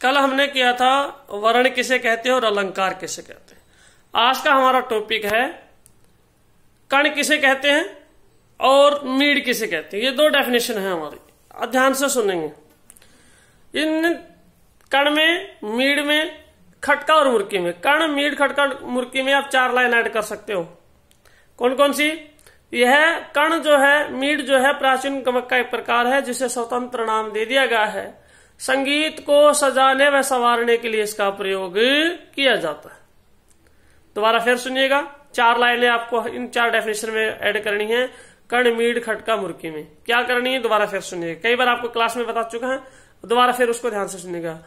कल हमने किया था वर्ण किसे कहते हैं और अलंकार किसे कहते हैं। आज का हमारा टॉपिक है, कण किसे कहते हैं और मीड किसे कहते हैं। ये दो डेफिनेशन है हमारी। ध्यान से सुनेंगे। इन कण में, मीड में, खटका और मुर्की में। कण, मीड, खटका, मुर्की में आप चार लाइन ऐड कर सकते हो। कौन कौन सी? यह कण जो है, मीड जो है, प्राचीन गमक का एक प्रकार है, जिसे स्वतंत्र नाम दे दिया गया है। संगीत को सजाने व संवारने के लिए इसका प्रयोग किया जाता है। दोबारा फिर सुनिएगा। चार लाइनें आपको इन चार डेफिनेशन में ऐड करनी है। कण, मीड खटका मुर्की में। क्या करनी है? दोबारा फिर सुनिएगा। कई बार आपको क्लास में बता चुका है। दोबारा फिर उसको ध्यान से सुनिएगा।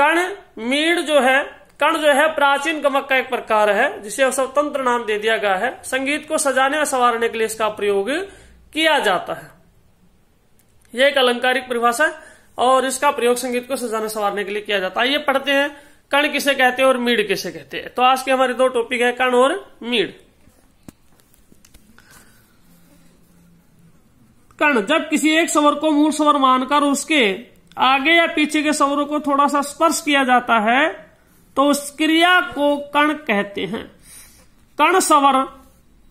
कण, मीड जो है, कण जो है प्राचीन गमक का एक प्रकार है, जिसे स्वतंत्र नाम दे दिया गया है। संगीत को सजाने और संवारने के लिए इसका प्रयोग किया जाता है। यह एक अलंकारिक परिभाषा है। और इसका प्रयोग संगीत को सजाने संवारने के लिए किया जाता है। ये पढ़ते हैं, कण किसे कहते हैं और मीड किसे कहते हैं। तो आज के हमारे दो टॉपिक है, कण और मीड कण, जब किसी एक स्वर को मूल स्वर मानकर उसके आगे या पीछे के स्वरों को थोड़ा सा स्पर्श किया जाता है तो उस क्रिया को कण कहते हैं। कण स्वर,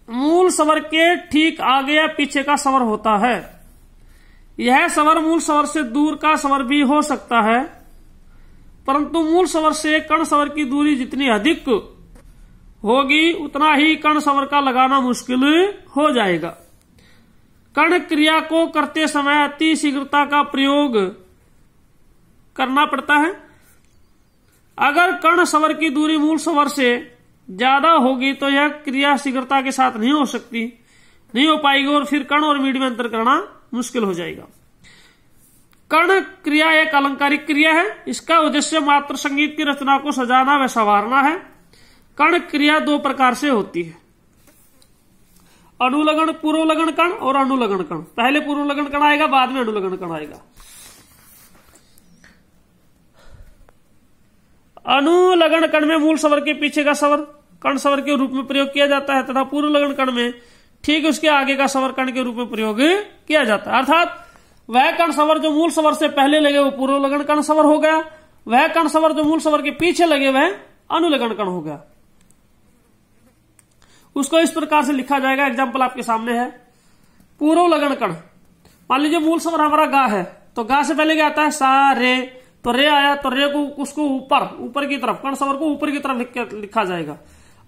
मूल स्वर के ठीक आगे या पीछे का स्वर होता है। यह स्वर मूल स्वर से दूर का स्वर भी हो सकता है, परंतु मूल स्वर से कण स्वर की दूरी जितनी अधिक होगी, उतना ही कण स्वर का लगाना मुश्किल हो जाएगा। कर्ण क्रिया को करते समय अति शीघ्रता का प्रयोग करना पड़ता है। अगर कर्ण स्वर की दूरी मूल स्वर से ज़्यादा होगी तो यह क्रिया शीघ्रता के साथ नहीं हो सकती, नहीं हो पाएगी, और फिर कर्ण और मीड में अंतर करना मुश्किल हो जाएगा। कर्ण क्रिया एक अलंकारिक क्रिया है। इसका उद्देश्य मात्र संगीत की रचना को सजाना व संवारना है। कर्ण क्रिया दो प्रकार से होती है। अनुलगन पूर्वलगन कण और अनुलगन कण। पहले पूर्वलगन कण आएगा, बाद में अनुलगन कण आएगा। अनुलगन कण में मूल सवर के पीछे का सवर, कण स्वर के रूप में प्रयोग किया जाता है तथा पूर्व लगन कण में ठीक उसके आगे का स्वर कण के रूप में प्रयोग किया जाता है। अर्थात, वह कण स्वर जो मूल स्वर से पहले लगे, वो पूर्व लगन कण स्वर हो गया। वह कण स्वर जो मूल स्वर के पीछे लगे, वह अनुलगन कण हो गया। उसको इस प्रकार से लिखा जाएगा एग्ज़ाम्पल आपके सामने है। पूर्व लगन कण। मान लीजिए, मूल स्वर हमारा गा है तो गा से पहले क्या आता है? सा, रे। तो रे आया तो रे को, उसको ऊपर ऊपर की तरफ़, कण सवर को ऊपर की तरफ़ लिखा जाएगा।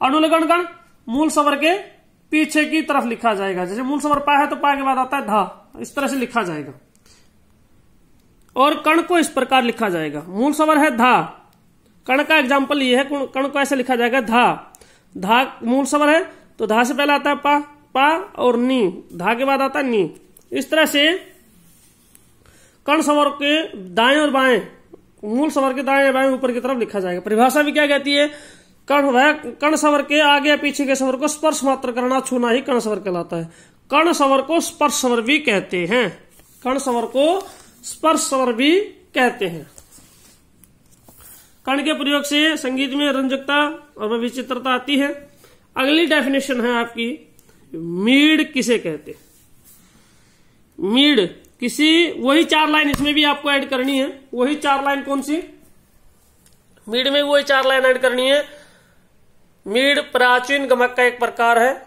अनुलगन कण, मूल सवर के पीछे की तरफ़ लिखा जाएगा। जैसे मूल सवर पा है तो पा के बाद आता है धा। इस तरह से लिखा जाएगा। और कण को इस प्रकार लिखा जाएगा। मूल सवर है धा। कण का एग्ज़ाम्पल ये है कण को ऐसे लिखा जाएगा धा। धा मूल सवर है तो धा से पहले आता है पा। पा और नी। धा के बाद आता है नी। इस तरह से कण सवर के दाएँ और बाएँ, मूल स्वर के दाएँ बाएँ ऊपर की तरफ़ लिखा जाएगा। परिभाषा भी क्या कहती है? कर्ण वह कर्ण स्वर के आगे पीछे के सवर को स्पर्श मात्र करना, छूना ही कर्ण स्वर कहलाता है। कर्ण स्वर को स्पर्श सवर भी कहते हैं। कर्ण स्वर को स्पर्श सवर भी कहते हैं। कर्ण के प्रयोग से संगीत में रंजकता और विचित्रता आती है। अगली डेफिनेशन है आपकी, मीड किसे कहते मीड, किसी, वही चार लाइन इसमें भी आपको ऐड करनी है। वही चार लाइन कौन सी? मीड में वही चार लाइन ऐड करनी है। मीड प्राचीन गमक का एक प्रकार है,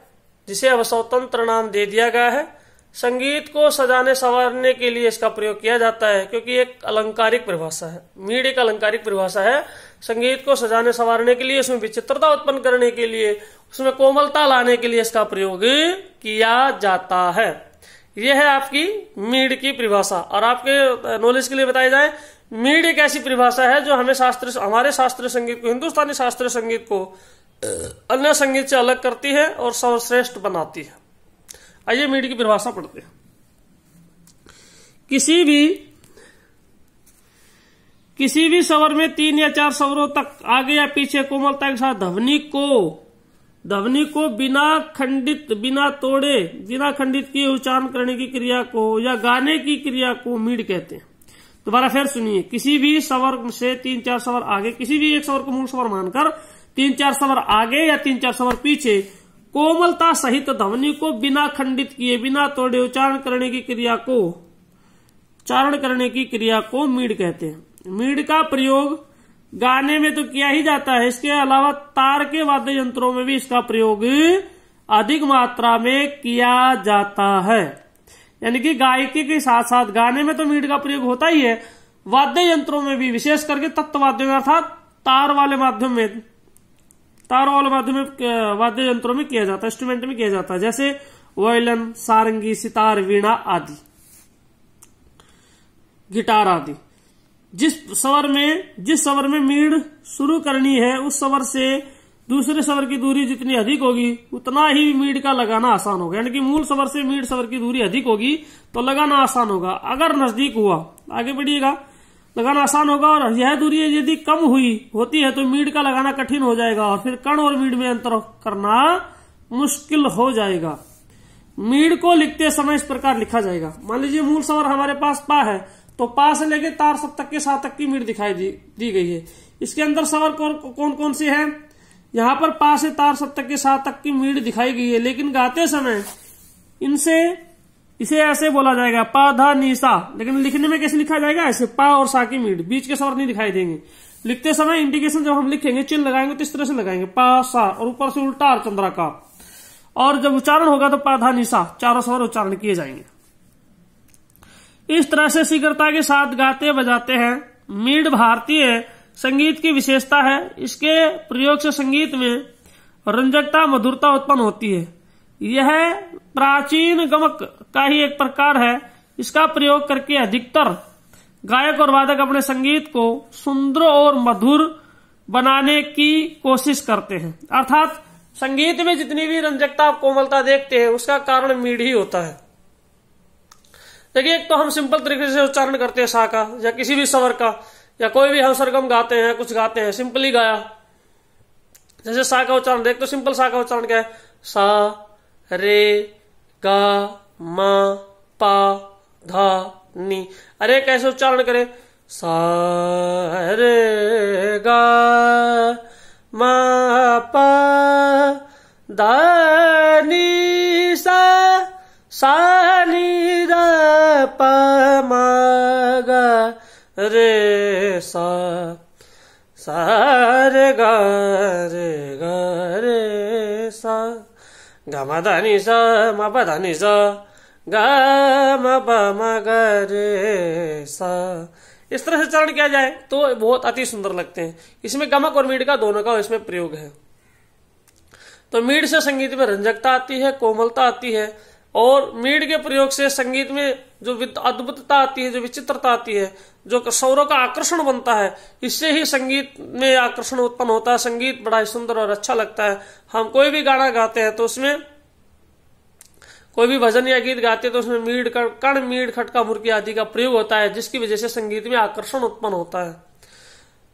जिसे अब स्वतंत्र नाम दे दिया गया है। संगीत को सजाने संवारने के लिए इसका प्रयोग किया जाता है, क्योंकि एक अलंकारिक परिभाषा है। मीड एक अलंकारिक परिभाषा है। संगीत को सजाने संवारने के लिए, उसमें विचित्रता उत्पन्न करने के लिए, उसमें कोमलता लाने के लिए इसका प्रयोग किया जाता है। यह है आपकी मीड की परिभाषा। और आपके नॉलेज के लिए बताया जाए, मीड एक ऐसी परिभाषा है जो हमें शास्त्र हमारे शास्त्रीय संगीत को, हिंदुस्तानी शास्त्रीय संगीत को अन्य संगीत से अलग करती है और सर्वश्रेष्ठ बनाती है। आइए मीड की परिभाषा पढ़ते हैं। किसी भी किसी भी स्वर में तीन या चार स्वरों तक, आगे या पीछे कोमलता के साथ, ध्वनि को ध्वनि को बिना खंडित, बिना तोड़े, बिना खंडित किए उच्चारण करने की क्रिया को या गाने की क्रिया को मीड कहते हैं। दोबारा फिर सुनिए। किसी भी स्वर से तीन चार स्वर आगे, किसी भी एक स्वर को मूल स्वर मानकर तीन चार स्वर आगे या तीन चार स्वर पीछे, कोमलता सहित ध्वनि को बिना खंडित किए, बिना तोड़े, उच्चारण करने की क्रिया को, उच्चारण करने की क्रिया को मीड कहते हैं। मीड का प्रयोग गाने में तो किया ही जाता है। इसके अलावा तार के वाद्य यंत्रों में भी इसका प्रयोग अधिक मात्रा में किया जाता है। यानी कि गायकी के साथ साथ गाने में तो मीड का प्रयोग होता ही है। वाद्य यंत्रों में भी, विशेष करके तत्ववाद्य में, अर्थात तार वाले माध्यम में तार वाले माध्यम में वाद्य यंत्रों में किया जाता है इंस्ट्रूमेंट में किया जाता है, जैसे वॉयलन सारंगी, सितार, वीणा आदि, गिटार आदि। जिस स्वर में, जिस स्वर में मीड शुरू करनी है, उस स्वर से दूसरे स्वर की दूरी जितनी अधिक होगी, उतना ही मीड का लगाना आसान होगा। यानी कि मूल स्वर से मीड स्वर की दूरी अधिक होगी तो लगाना आसान होगा। अगर नज़दीक हुआ, आगे बढ़िएगा। लगाना आसान होगा और यह दूरी यदि कम हुई होती है तो मीड का लगाना कठिन हो जाएगा और फिर कण और मीड में अंतर करना मुश्किल हो जाएगा। मीड को लिखते समय इस प्रकार लिखा जाएगा। मान लीजिए मूल सवर हमारे पास पा है तो पा से लेके तार सब तक के साथ तक की मीड दिखाई दी, दी गई है। इसके अंदर सवर कौन कौन कौन सी है? यहाँ पर पा से तार सब तक के साथ तक की मीड दिखाई गई है लेकिन गाते समय इनसे इसे ऐसे बोला जाएगा, पा, धा नीसा लेकिन लिखने में कैसे लिखा जाएगा? ऐसे पा और सा की मीड बीच के स्वर नहीं दिखाई देंगे। लिखते समय इंडिकेशन जब हम लिखेंगे, चिन्ह लगाएँगे तो इस तरह से लगाएँगे। पा, सा और ऊपर से उल्टा और चंद्रा का। और जब उच्चारण होगा तो पा, धा निशा चारों स्वर उच्चारण किए जाएँगे। इस तरह से शीघ्रता के साथ गाते बजाते हैं। मीड भारतीय संगीत की विशेषता है। इसके प्रयोग से संगीत में रंजकता, मधुरता उत्पन्न होती है। यह प्राचीन गमक का ही एक प्रकार है। इसका प्रयोग करके अधिकतर गायक और वादक अपने संगीत को सुंदर और मधुर बनाने की कोशिश करते हैं। अर्थात संगीत में जितनी भी रंजकता कोमलता देखते हैं, उसका कारण मीड ही होता है। देखिए, एक तो हम सिंपल तरीके से उच्चारण करते हैं सा का, या किसी भी स्वर का, या कोई भी हम सरगम गाते हैं, कुछ गाते हैं, सिंपली गाया। जैसे सा का उच्चारण, देख तो सिंपल सा का उच्चारण क्या है? सा रे, गा, मा, पा, धा, नी। अरे कैसे उच्चारण करें? सा, रे, गा, मा, पा, धा, नी, सा सा रे, सा। सा, रे, गा रे गा, रे, सा। गा मा सा मा स गा सा इस तरह से चरण किया जाए तो बहुत अति सुंदर लगते हैं। इसमें गमक और मीड का दोनों का इसमें प्रयोग है। तो मीड से संगीत में रंजकता आती है, कोमलता आती है और मीड के प्रयोग से संगीत में जो अद्भुतता आती है, जो विचित्रता आती है, जो स्वरों का आकर्षण बनता है, इससे ही संगीत में आकर्षण उत्पन्न होता है। संगीत बड़ा ही सुंदर और अच्छा लगता है। हम कोई भी गाना गाते हैं तो उसमें, कोई भी भजन या गीत गाते हैं तो उसमें मीड कण, मीड खटका मुर्गी आदि का प्रयोग होता है, जिसकी वजह से संगीत में आकर्षण उत्पन्न होता है।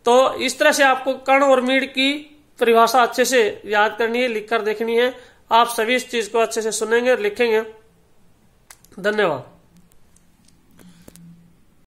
तो इस तरह से आपको कण और मीड की परिभाषा अच्छे से याद करनी है लिखकर देखनी है। आप सभी इस चीज़ को अच्छे से सुनेंगे और लिखेंगे। धन्यवाद।